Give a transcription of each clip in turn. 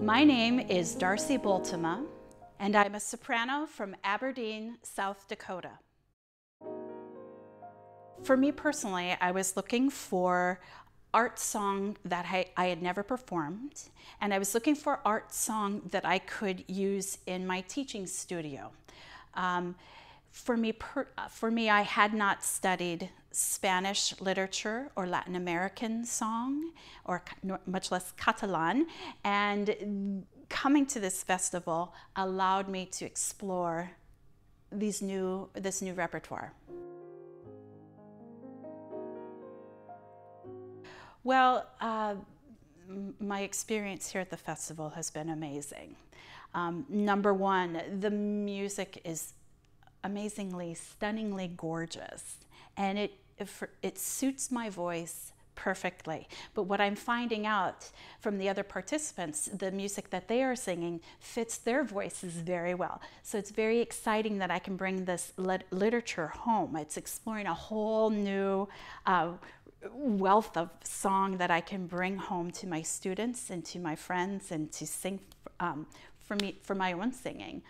My name is Darci Bultema, and I'm a soprano from Aberdeen, South Dakota. For me personally, I was looking for art song that I, I, had never performed, and I was looking for art song that I could use in my teaching studio. Um, for me, per, for me, I had not studied Spanish literature or Latin American song, or much less Catalan, and coming to this festival allowed me to explore these new, this new repertoire. Well, uh, my experience here at the festival has been amazing. Um, number one, the music is amazingly, stunningly gorgeous, and it, it suits my voice perfectly. But what I'm finding out from the other participants, the music that they are singing fits their voices very well. So it's very exciting that I can bring this lit literature home. It's exploring a whole new uh, wealth of song that I can bring home to my students and to my friends and to sing um, for me for my own singing.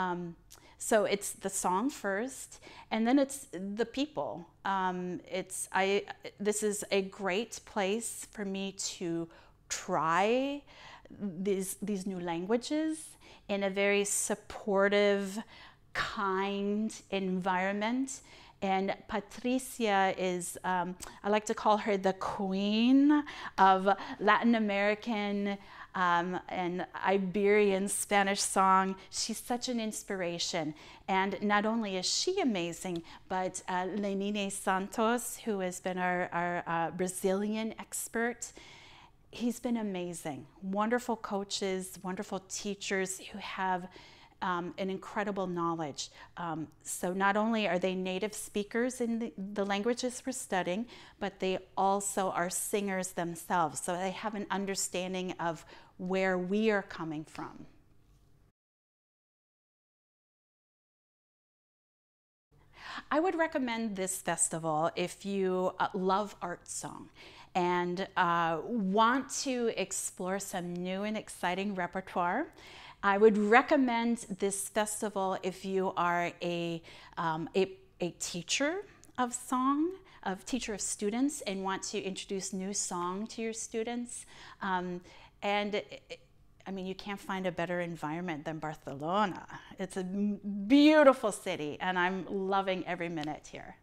Um, so it's the song first, and then it's the people. Um, it's I. This is a great place for me to try these these new languages in a very supportive, kind environment and Patricia is, um, I like to call her the queen of Latin American um, and Iberian Spanish song. She's such an inspiration. And not only is she amazing, but uh, Lenine Santos, who has been our, our uh, Brazilian expert, he's been amazing. Wonderful coaches, wonderful teachers who have um, an incredible knowledge. Um, so not only are they native speakers in the, the, languages we're studying, but they also are singers themselves. So they have an understanding of where we are coming from. I would recommend this festival if you uh, love art song and uh, want to explore some new and exciting repertoire. I would recommend this festival if you are a, um, a, a, teacher of song, of teacher of students, and want to introduce new song to your students. Um, and it, I mean, you can't find a better environment than Barcelona. It's a beautiful city, and I'm loving every minute here.